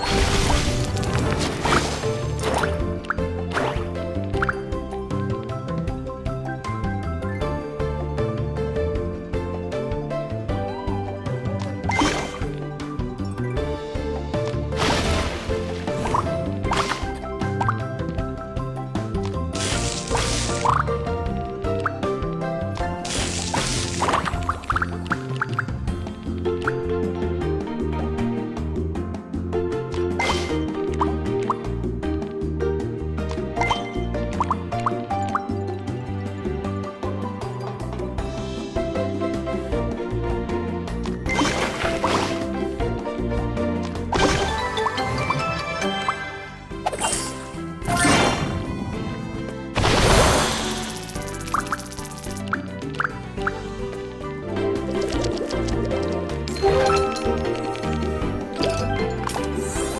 you